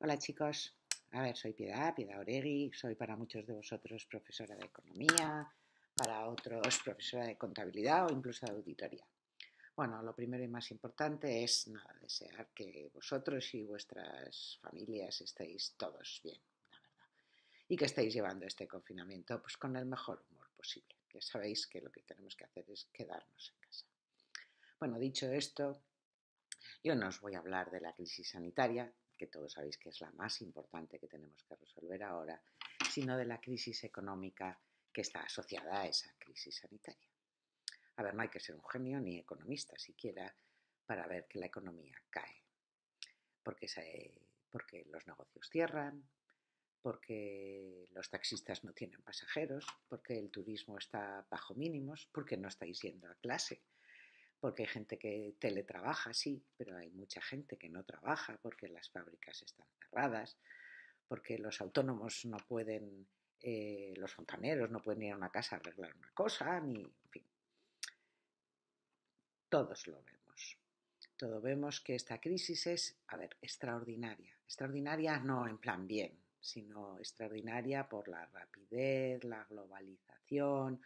Hola chicos, a ver, soy Piedad, Piedad Oregui, soy para muchos de vosotros profesora de economía, para otros profesora de contabilidad o incluso de auditoría. Bueno, lo primero y más importante es nada, desear que vosotros y vuestras familias estéis todos bien, la verdad, y que estéis llevando este confinamiento pues con el mejor humor posible. Ya sabéis que lo que tenemos que hacer es quedarnos en casa. Bueno, dicho esto, yo no os voy a hablar de la crisis sanitaria, que todos sabéis que es la más importante que tenemos que resolver ahora, sino de la crisis económica que está asociada a esa crisis sanitaria. A ver, no hay que ser un genio ni economista siquiera para ver que la economía cae, porque, porque los negocios cierran, porque los taxistas no tienen pasajeros, porque el turismo está bajo mínimos, porque no estáis yendo a clase, porque hay gente que teletrabaja, sí, pero hay mucha gente que no trabaja porque las fábricas están cerradas, porque los autónomos no pueden, eh, los fontaneros no pueden ir a una casa a arreglar una cosa, ni, en fin. Todos lo vemos. Todos vemos que esta crisis es, a ver, extraordinaria. Extraordinaria no en plan bien, sino extraordinaria por la rapidez, la globalización,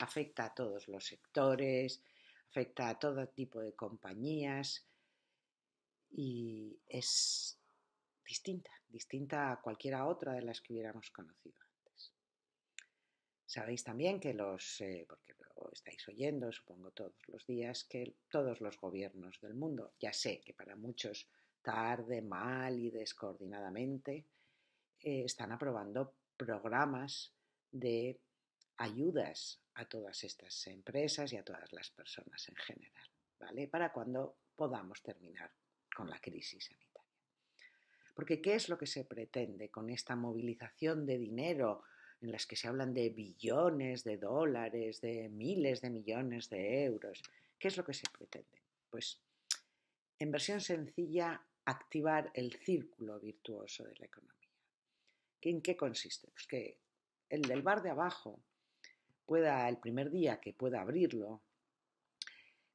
afecta a todos los sectores, afecta a todo tipo de compañías y es distinta, distinta a cualquiera otra de las que hubiéramos conocido antes. Sabéis también que los, eh, porque lo estáis oyendo, supongo todos los días, que todos los gobiernos del mundo, ya sé que para muchos tarde, mal y descoordinadamente, eh, están aprobando programas de ayudas a todas estas empresas y a todas las personas en general, ¿vale? Para cuando podamos terminar con la crisis sanitaria. Porque ¿qué es lo que se pretende con esta movilización de dinero en las que se hablan de billones de dólares, de miles de millones de euros? ¿Qué es lo que se pretende? Pues, en versión sencilla, activar el círculo virtuoso de la economía. ¿En qué consiste? Pues que el del bar de abajo pueda, el primer día que pueda abrirlo,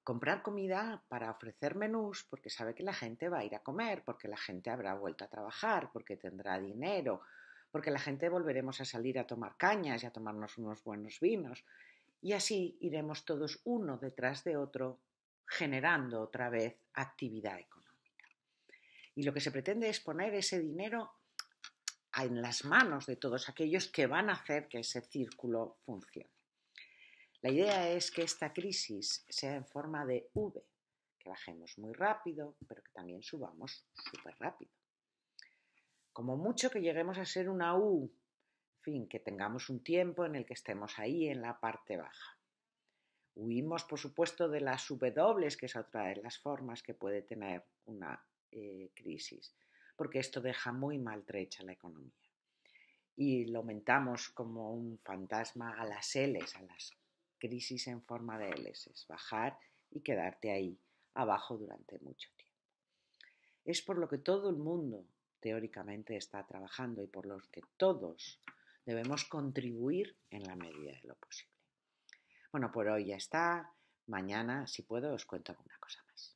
comprar comida para ofrecer menús porque sabe que la gente va a ir a comer, porque la gente habrá vuelto a trabajar, porque tendrá dinero, porque la gente volveremos a salir a tomar cañas y a tomarnos unos buenos vinos. Y así iremos todos uno detrás de otro generando otra vez actividad económica. Y lo que se pretende es poner ese dinero en las manos de todos aquellos que van a hacer que ese círculo funcione. La idea es que esta crisis sea en forma de V, que bajemos muy rápido, pero que también subamos súper rápido. Como mucho que lleguemos a ser una U, en fin, que tengamos un tiempo en el que estemos ahí en la parte baja. Huimos, por supuesto, de las W, que es otra de las formas que puede tener una eh, crisis, porque esto deja muy maltrecha la economía. Y lo aumentamos como un fantasma a las Ls, a las crisis en forma de Ls, bajar y quedarte ahí abajo durante mucho tiempo. Es por lo que todo el mundo teóricamente está trabajando y por lo que todos debemos contribuir en la medida de lo posible. Bueno, por hoy ya está. Mañana, si puedo, os cuento alguna cosa más.